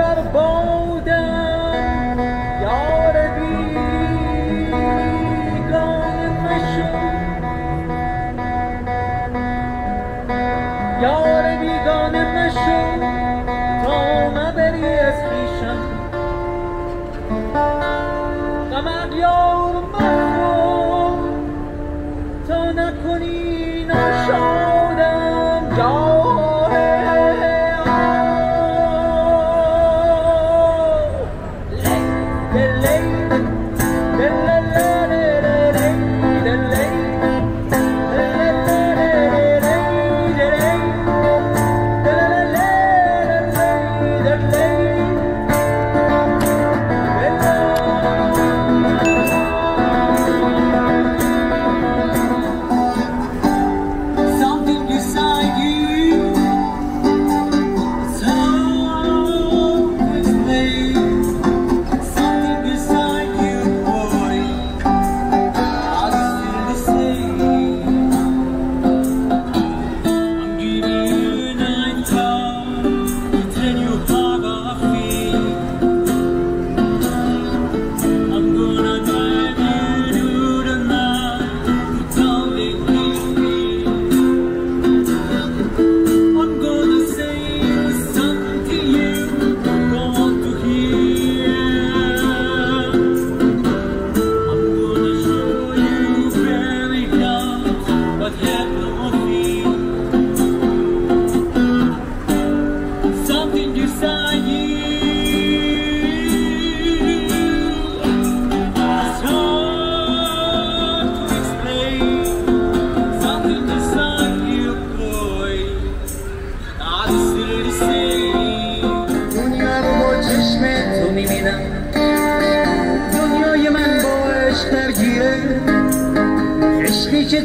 out of bone. birthday.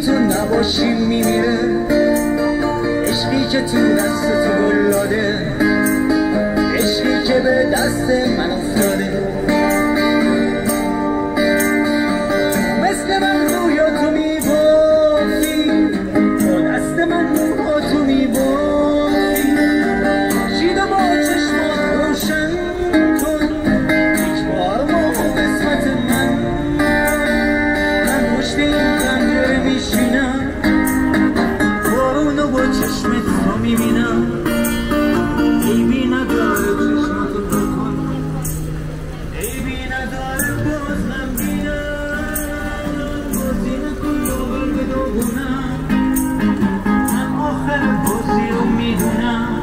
刹那么心里。می‌دونم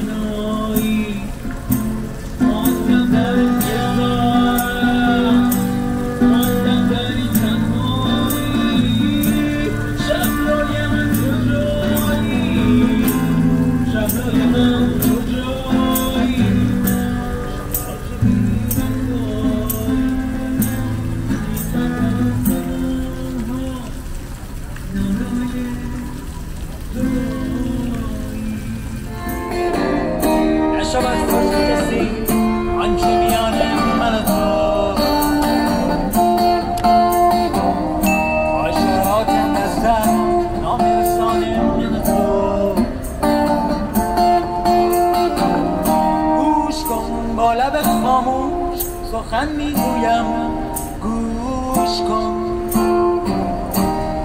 سخن می‌گویم گوش کن.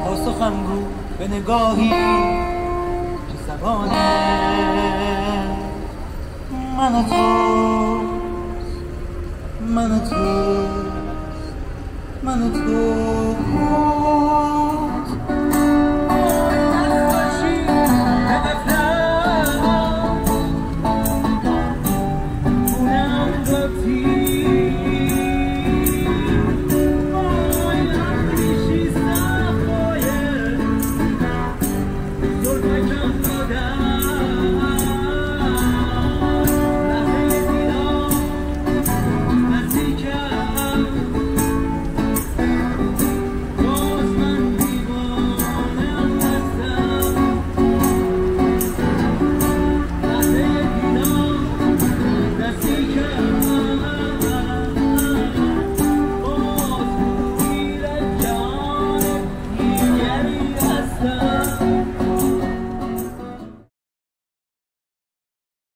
پاسخم گو به نگاهی که زبان من و تو من و تو من و تو.